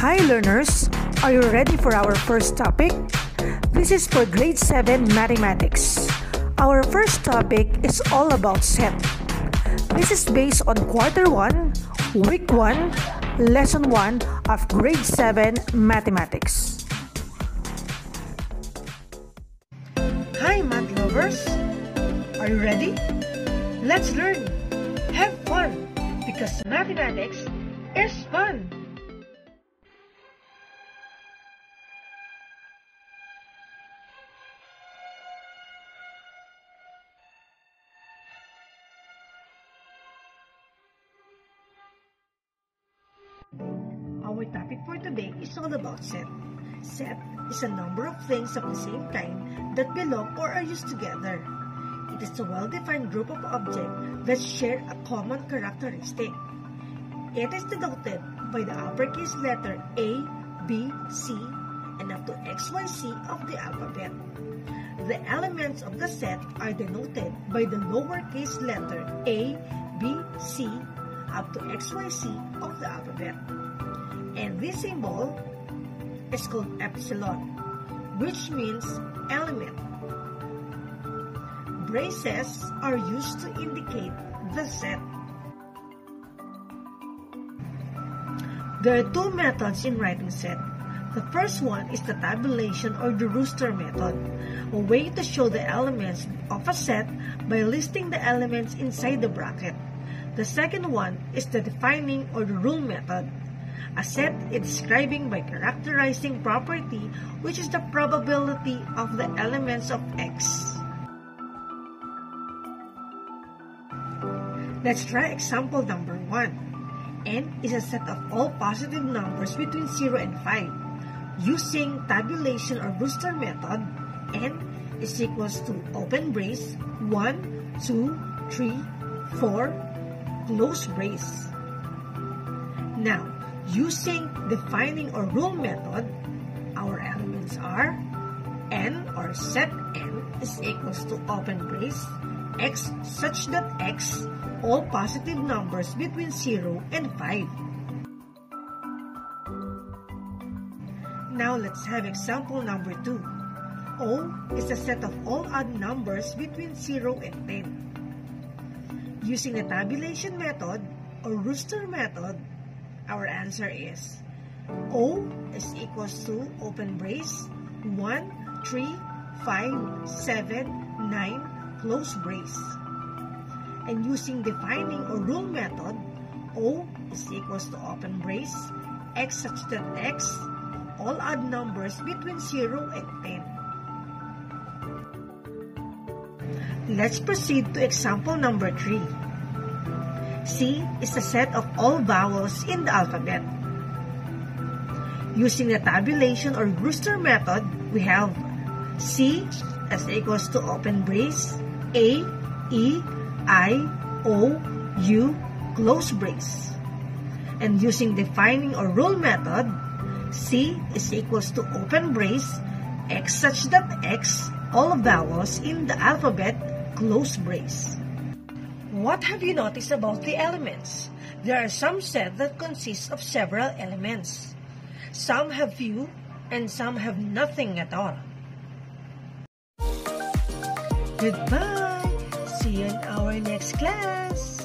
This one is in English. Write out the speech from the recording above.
Hi learners, are you ready for our first topic? This is for grade 7 mathematics. Our first topic is all about set. This is based on quarter 1, week 1, lesson 1 of grade 7 mathematics. Hi math lovers, are you ready? Let's learn, have fun, because mathematics is fun. Our topic for today is all about set. Set is a number of things of the same kind that belong or are used together. It is a well-defined group of objects that share a common characteristic. It is denoted by the uppercase letter A, B, C, and up to X, Y, C of the alphabet. The elements of the set are denoted by the lowercase letter A, B, C, up to X, Y, C of the alphabet. And this symbol is called epsilon, which means element. Braces are used to indicate the set. There are two methods in writing set. The first one is the tabulation or the roster method, a way to show the elements of a set by listing the elements inside the bracket. The second one is the defining or the rule method. A set is describing by characterizing property which is the probability of the elements of X. Let's try example number 1. n is a set of all positive numbers between 0 and 5. Using tabulation or roster method, n is equals to open brace 1, 2, 3, 4, close brace. Now, using defining or rule method, our elements are n or set n is equals to open brace x such that x all positive numbers between 0 and 5. Now let's have example number 2. O is a set of all odd numbers between 0 and 10. Using the tabulation method or roster method, our answer is O is equals to open brace 1, 3, 5, 7, 9, close brace and using defining or rule method, O is equals to open brace, x such that x, all odd numbers between 0 and 10. Let's proceed to example number 3. C is a set of all vowels in the alphabet. Using the tabulation or rooster method, we have C as equals to open brace, A, E, I, O, U, close brace. And using defining or rule method, C is equals to open brace, X such that X, all vowels in the alphabet, close brace. What have you noticed about the elements? There are some sets that consist of several elements. Some have few, and some have nothing at all. Goodbye! See you in our next class.